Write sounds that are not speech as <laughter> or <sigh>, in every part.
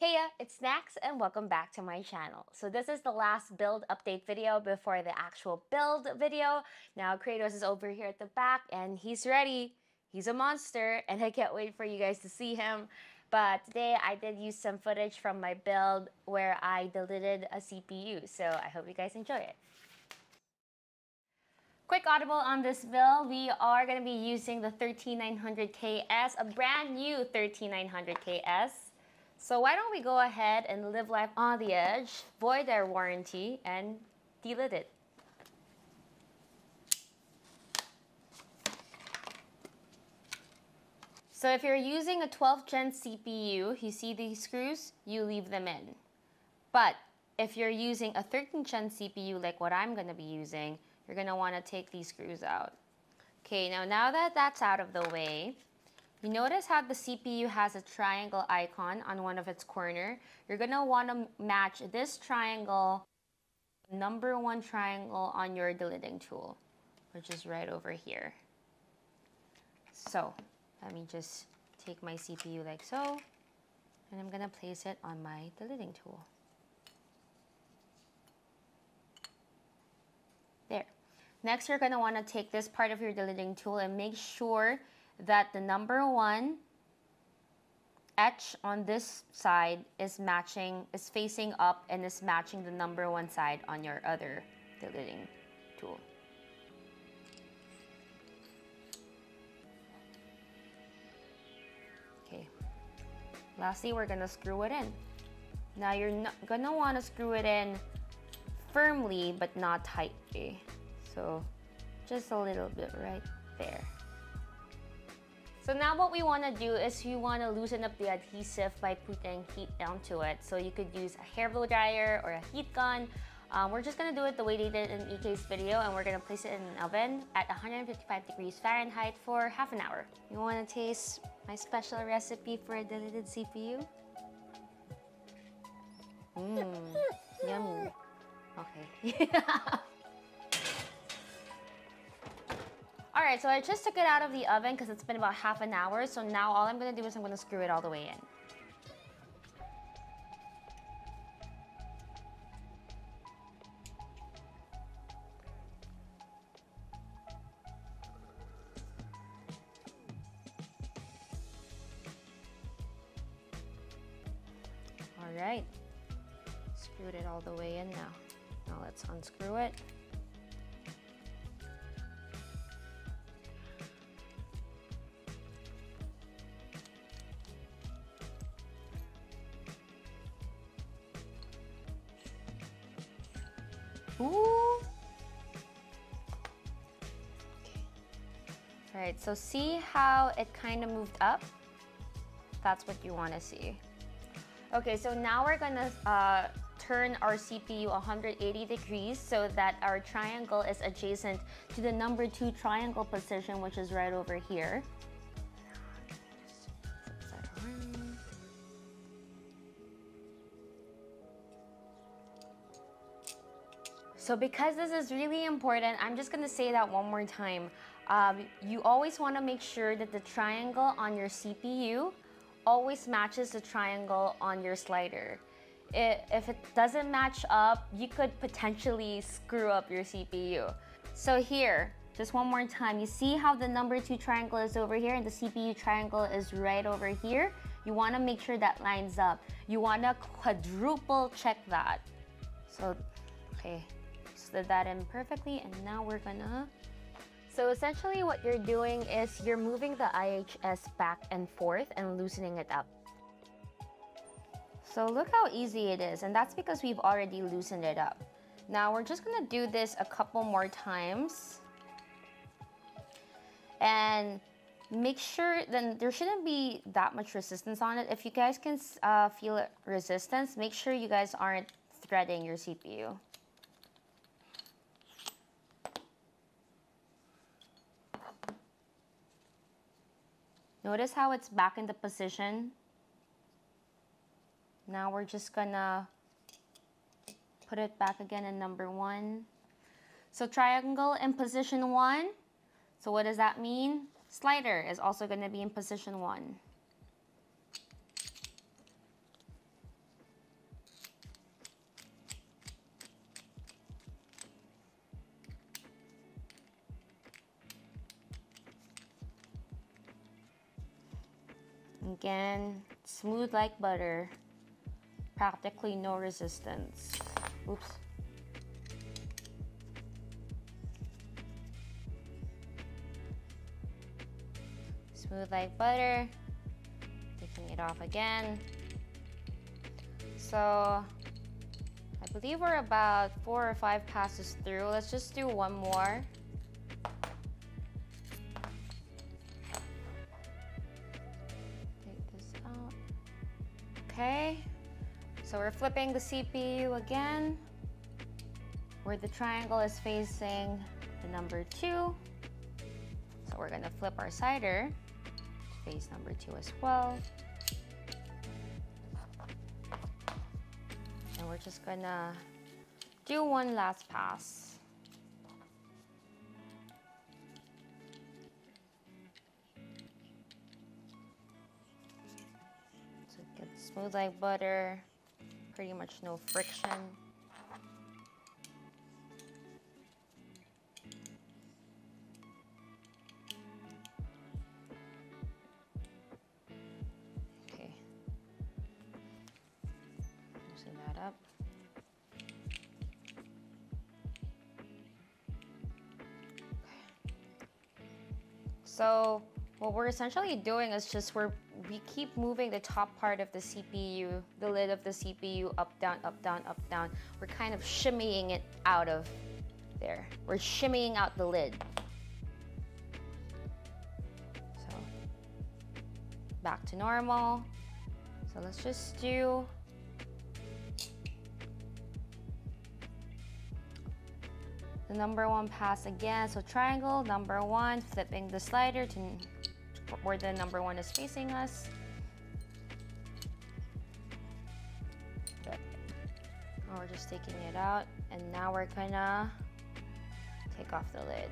Heya, uh, it's Snaxan welcome back to my channel. So this is the last build update video before the actual build video. Now Kratos is over here at the back and he's ready. He's a monster and I can't wait for you guys to see him. But today I did use some footage from my build where I delidded a CPU. So I hope you guys enjoy it. Quick audible on this build, we are going to be using the 13900KS, a brand new 13900KS. So why don't we go ahead and live life on the edge, void their warranty, and delid it. So if you're using a 12th gen CPU, you see these screws, you leave them in. But if you're using a 13th gen CPU like what I'm going to be using, you're going to want to take these screws out. Okay, now, now that that's out of the way, you notice how the CPU has a triangle icon on one of its corner. You're going to want to match this triangle, number one triangle on your delidding tool, which is right over here. So let me just take my CPU like so, and I'm going to place it on my delidding tool. There. Next, you're going to want to take this part of your deleting tool and make sure that the number one etch on this side is matching, is facing up and is matching the number one side on your other delidding tool. Okay. Lastly, we're gonna screw it in. Now you're not gonna wanna screw it in firmly, but not tightly. So just a little bit right there. So now what we want to do is we want to loosen up the adhesive by putting heat onto it. So you could use a hair blow dryer or a heat gun. Um, we're just going to do it the way they did in EK's video and we're going to place it in an oven at 155 degrees Fahrenheit for half an hour. You want to taste my special recipe for a delidded CPU? Mmm, yummy. Okay. <laughs> Alright, so I just took it out of the oven because it's been about half an hour. So now all I'm to do is I'm to screw it all the way in. Ooh. All right, so see how it kind of moved up? That's what you want to see. Okay, so now we're gonna uh, turn our CPU 180 degrees so that our triangle is adjacent to the number two triangle position, which is right over here. So because this is really important, I'm just gonna say that one more time. Um, you always wanna make sure that the triangle on your CPU always matches the triangle on your slider. It, if it doesn't match up, you could potentially screw up your CPU. So here, just one more time, you see how the number two triangle is over here and the CPU triangle is right over here? You wanna make sure that lines up. You wanna quadruple check that. So, okay, slid that in perfectly and now we're gonna so essentially what you're doing is you're moving the IHS back and forth and loosening it up. So look how easy it is and that's because we've already loosened it up. Now we're just gonna do this a couple more times and make sure then there shouldn't be that much resistance on it. If you guys can uh, feel resistance, make sure you guys aren't threading your CPU. Notice how it's back in the position. Now we're just gonna put it back again in number one. So triangle in position one. So what does that mean? Slider is also gonna be in position one. Again, smooth like butter. Practically no resistance. Oops. Smooth like butter. Taking it off again. So, I believe we're about four or five passes through. Let's just do one more. Okay, so we're flipping the CPU again, where the triangle is facing the number two. So we're gonna flip our slider to face number two as well. And we're just gonna do one last pass. Smooth like butter, pretty much no friction. Okay, loosen that up. So what we're essentially doing is just we're we keep moving the top part of the CPU, the lid of the CPU up, down, up, down, up, down. We're kind of shimmying it out of there. We're shimmying out the lid. So back to normal. So let's just do the number one pass again. So triangle, number one, flipping the slider to where the number one is facing us. We're just taking it out and now we're gonna take off the lid.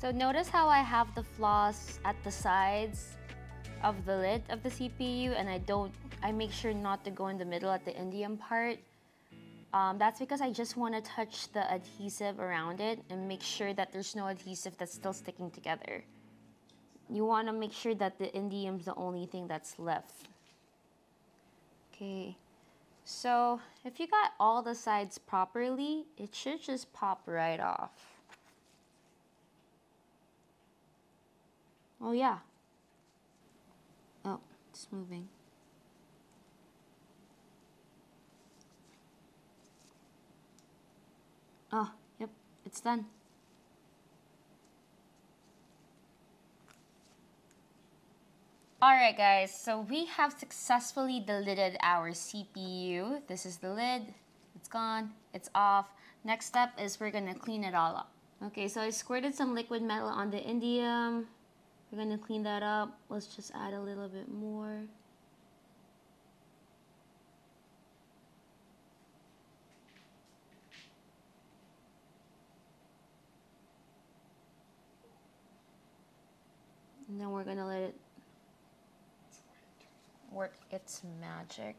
So notice how I have the floss at the sides of the lid of the CPU and I don't, I make sure not to go in the middle at the indium part um, that's because I just want to touch the adhesive around it and make sure that there's no adhesive that's still sticking together. You want to make sure that the indium's the only thing that's left. Okay, so if you got all the sides properly, it should just pop right off. Oh yeah. Oh, it's moving. Oh, yep, it's done. Alright guys, so we have successfully delidded our CPU. This is the lid. It's gone. It's off. Next step is we're to clean it all up. Okay, so I squirted some liquid metal on the indium. We're to clean that up. Let's just add a little bit more. And then we're gonna let it work its magic.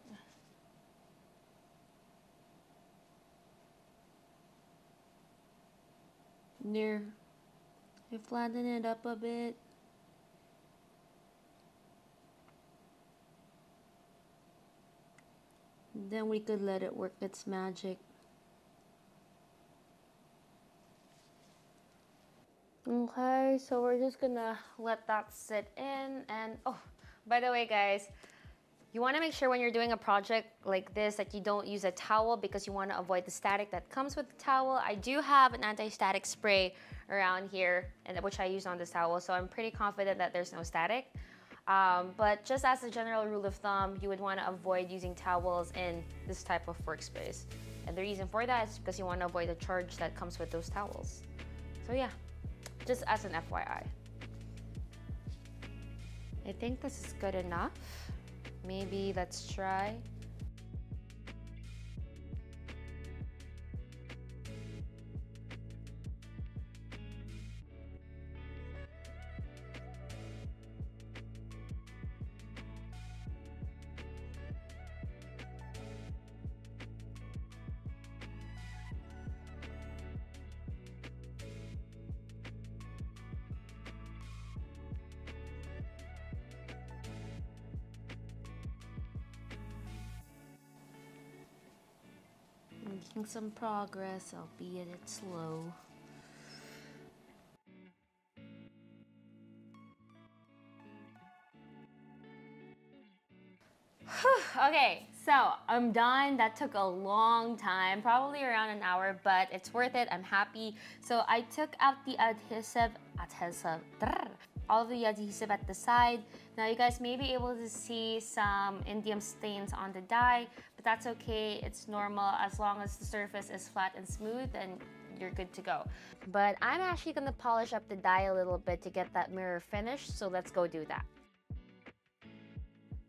There. I flatten it up a bit. Then we could let it work its magic. Okay, so we're just gonna let that sit in and oh, by the way guys, you wanna make sure when you're doing a project like this that you don't use a towel because you wanna avoid the static that comes with the towel. I do have an anti-static spray around here and which I use on this towel, so I'm pretty confident that there's no static. Um, but just as a general rule of thumb, you would wanna avoid using towels in this type of workspace. And the reason for that is because you wanna avoid the charge that comes with those towels. So yeah just as an FYI. I think this is good enough. Maybe let's try making some progress, albeit it's slow. <sighs> okay, so I'm done. That took a long time, probably around an hour, but it's worth it. I'm happy. So I took out the adhesive, adhesive, all of the adhesive at the side. Now you guys may be able to see some indium stains on the die, but that's okay. It's normal as long as the surface is flat and smooth and you're good to go. But I'm actually gonna polish up the die a little bit to get that mirror finished, so let's go do that.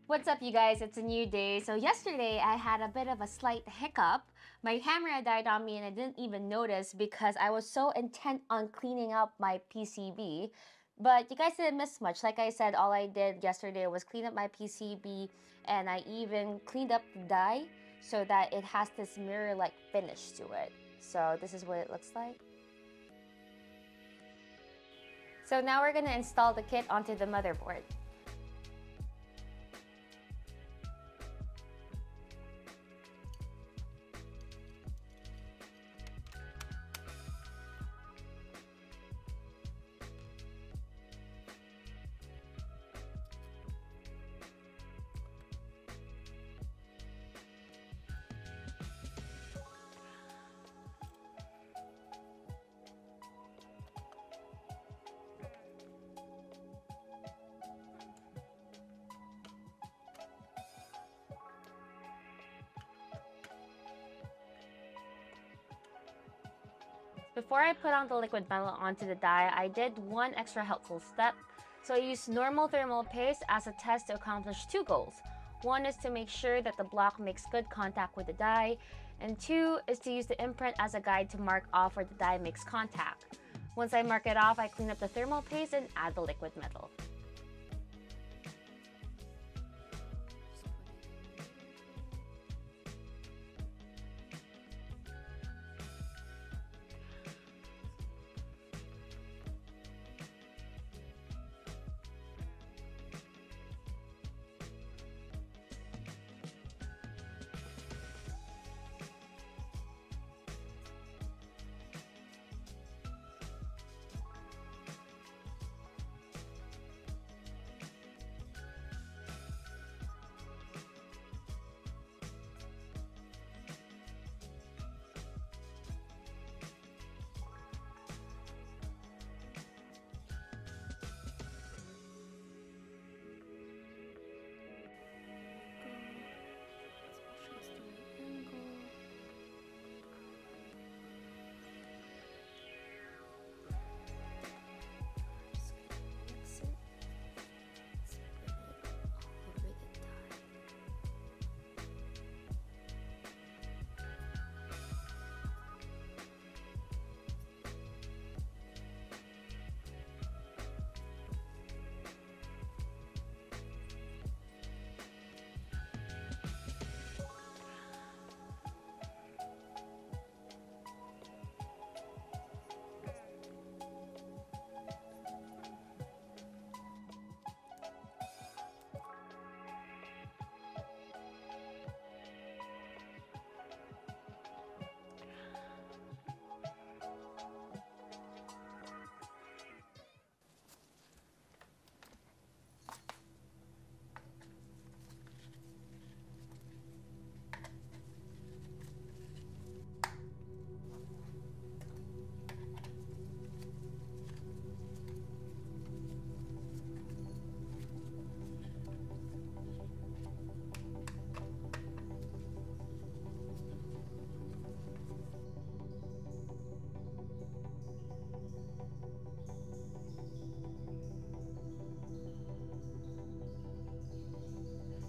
What's up you guys? It's a new day. So yesterday I had a bit of a slight hiccup. My camera died on me and I didn't even notice because I was so intent on cleaning up my PCB. But you guys didn't miss much. Like I said, all I did yesterday was clean up my PCB and I even cleaned up the die so that it has this mirror-like finish to it. So this is what it looks like. So now we're gonna install the kit onto the motherboard. Before I put on the liquid metal onto the die, I did one extra helpful step. So I used normal thermal paste as a test to accomplish two goals. One is to make sure that the block makes good contact with the die, and two is to use the imprint as a guide to mark off where the die makes contact. Once I mark it off, I clean up the thermal paste and add the liquid metal.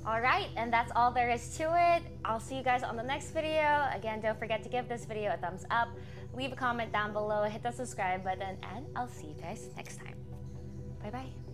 All right, and that's all there is to it. I'll see you guys on the next video. Again, don't forget to give this video a thumbs up, leave a comment down below, hit the subscribe button, and I'll see you guys next time. Bye-bye.